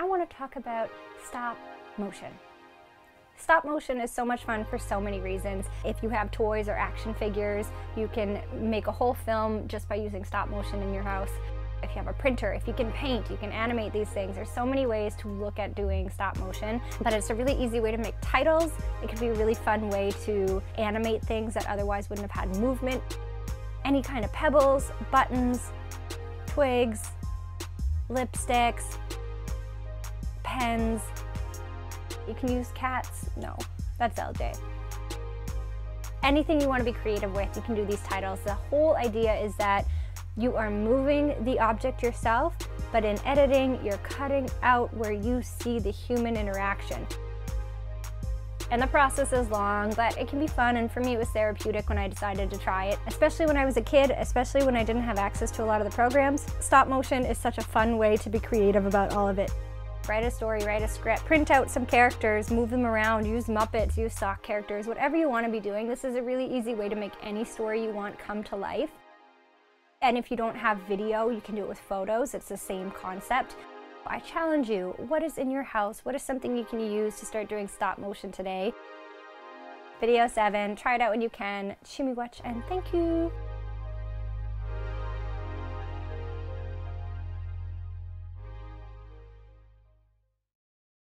I want to talk about stop motion. Stop motion is so much fun for so many reasons. If you have toys or action figures, you can make a whole film just by using stop motion in your house. If you have a printer, if you can paint, you can animate these things. There's so many ways to look at doing stop motion, but it's a really easy way to make titles. It can be a really fun way to animate things that otherwise wouldn't have had movement. Any kind of pebbles, buttons, twigs, lipsticks, pens. You can use cats. No, that's LJ. Anything you want to be creative with, you can do these titles. The whole idea is that you are moving the object yourself, but in editing, you're cutting out where you see the human interaction. And the process is long, but it can be fun, and for me it was therapeutic when I decided to try it, especially when I was a kid, especially when I didn't have access to a lot of the programs. Stop motion is such a fun way to be creative about all of it. Write a story, write a script, print out some characters, move them around, use Muppets, use stock characters, whatever you want to be doing. This is a really easy way to make any story you want come to life. And if you don't have video, you can do it with photos. It's the same concept. I challenge you, what is in your house? What is something you can use to start doing stop motion today? Video 7, try it out when you can. Shimmy watch and thank you.